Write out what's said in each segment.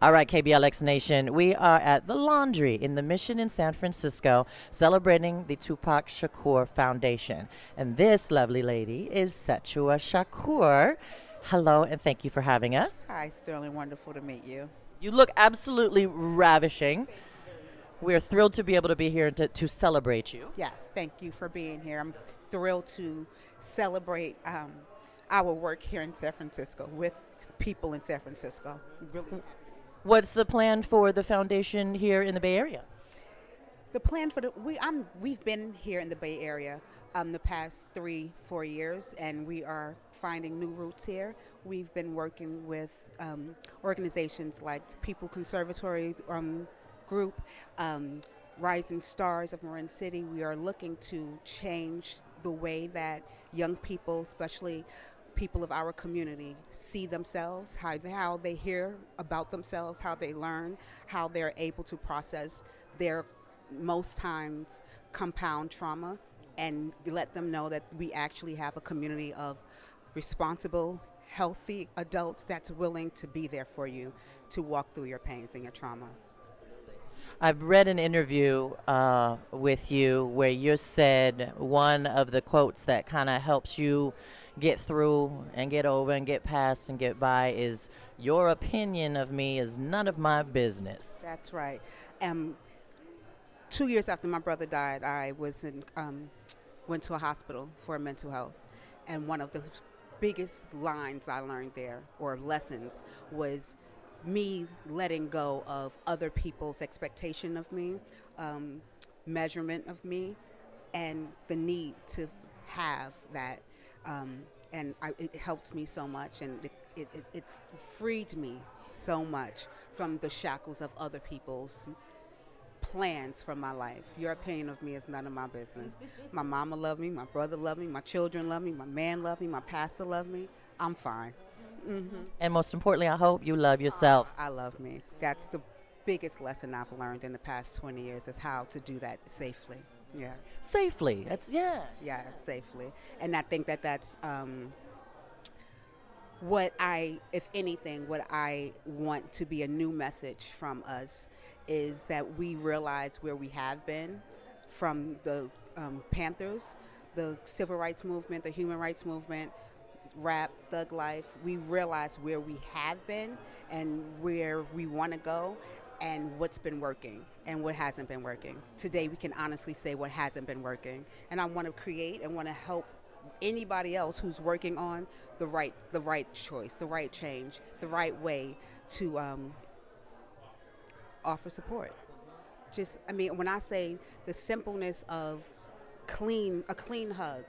All right, KBLX Nation, we are at the Laundry in the Mission in San Francisco celebrating the Tupac Shakur Foundation. And this lovely lady is Sekyiwa Shakur. Hello, and thank you for having us. Hi, Sterling. Wonderful to meet you. You look absolutely ravishing. We're thrilled to be able to be here to, to celebrate you. Yes, thank you for being here. I'm thrilled to celebrate um, our work here in San Francisco with people in San Francisco. Really. What's the plan for the foundation here in the Bay Area? The plan for the we I'm we've been here in the Bay Area um, the past three four years, and we are finding new roots here. We've been working with um, organizations like People Conservatory um, Group, um, Rising Stars of Marin City. We are looking to change the way that young people, especially people of our community see themselves, how, how they hear about themselves, how they learn, how they're able to process their most times compound trauma, and let them know that we actually have a community of responsible, healthy adults that's willing to be there for you to walk through your pains and your trauma. I've read an interview uh, with you where you said one of the quotes that kind of helps you get through and get over and get past and get by is your opinion of me is none of my business. That's right. Um, two years after my brother died, I was in, um, went to a hospital for mental health, and one of the biggest lines I learned there or lessons was me letting go of other people's expectation of me, um, measurement of me, and the need to have that. Um, and I, it helps me so much, and it, it, it, it's freed me so much from the shackles of other people's plans for my life. Your opinion of me is none of my business. my mama loved me, my brother loved me, my children love me, my man loved me, my pastor loved me. I'm fine. Mm-hmm. And most importantly, I hope you love yourself. I love me. That's the biggest lesson I've learned in the past 20 years is how to do that safely. Yeah. Safely. That's yeah. Yeah, safely. And I think that that's um, what I, if anything, what I want to be a new message from us is that we realize where we have been from the um, Panthers, the civil rights movement, the human rights movement, rap, thug life, we realize where we have been and where we want to go and what's been working and what hasn't been working. Today we can honestly say what hasn't been working. And I want to create and want to help anybody else who's working on the right the right choice, the right change, the right way to um, offer support. Just I mean when I say the simpleness of clean a clean hug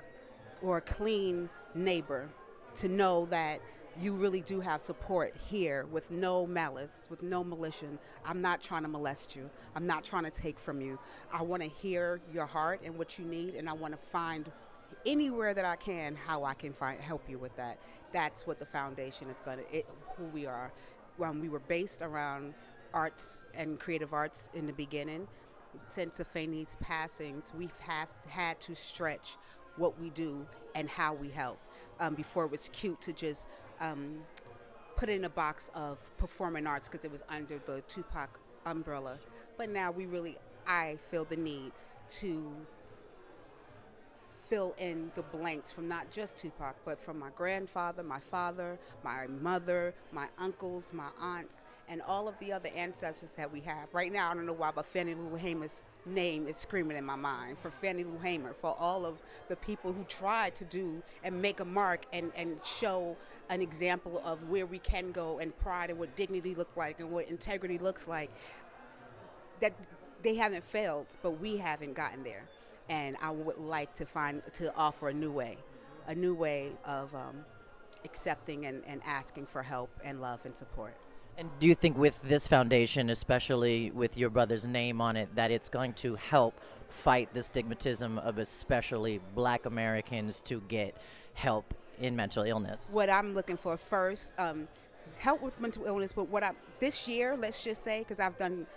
or a clean neighbor to know that you really do have support here with no malice, with no malicious. I'm not trying to molest you. I'm not trying to take from you. I want to hear your heart and what you need, and I want to find anywhere that I can how I can find help you with that. That's what the foundation is going to. Who we are. When we were based around arts and creative arts in the beginning, since Afeni's passings, we've have had to stretch what we do and how we help um, before it was cute to just um, put in a box of performing arts because it was under the Tupac umbrella. But now we really, I feel the need to fill in the blanks from not just Tupac, but from my grandfather, my father, my mother, my uncles, my aunts, and all of the other ancestors that we have. Right now, I don't know why, but Fannie Lou Hamer's name is screaming in my mind for Fannie Lou Hamer, for all of the people who tried to do and make a mark and, and show an example of where we can go and pride and what dignity looks like and what integrity looks like. That they haven't failed, but we haven't gotten there. And I would like to find to offer a new way, a new way of um, accepting and, and asking for help and love and support. And do you think with this foundation, especially with your brother's name on it, that it's going to help fight the stigmatism of especially black Americans to get help in mental illness? What I'm looking for first, um, help with mental illness, but what I, this year, let's just say, because I've done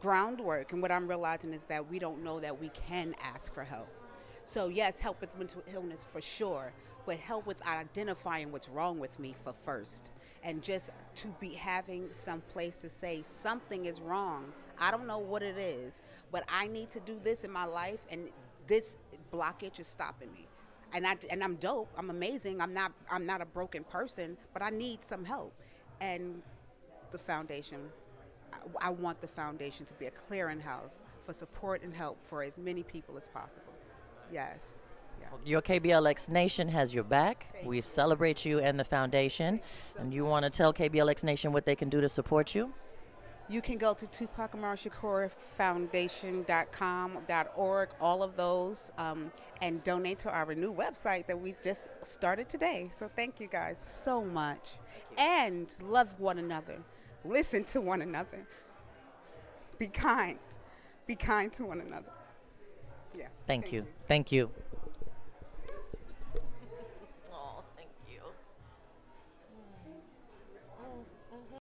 groundwork, and what I'm realizing is that we don't know that we can ask for help. So, yes, help with mental illness for sure, but help with identifying what's wrong with me for first and just to be having some place to say something is wrong. I don't know what it is, but I need to do this in my life, and this blockage is stopping me. And I and I'm dope. I'm amazing. I'm not I'm not a broken person, but I need some help. And the foundation, I, I want the foundation to be a clearinghouse for support and help for as many people as possible. Yes. Your KBLX Nation has your back. Thank we you. celebrate you and the foundation. And you want to tell KBLX Nation what they can do to support you? You can go to Tupac Amaru Shakur Foundation.com, .org, all of those, um, and donate to our new website that we just started today. So thank you guys so much. And love one another. Listen to one another. Be kind. Be kind to one another. Yeah. Thank, you. Thank you.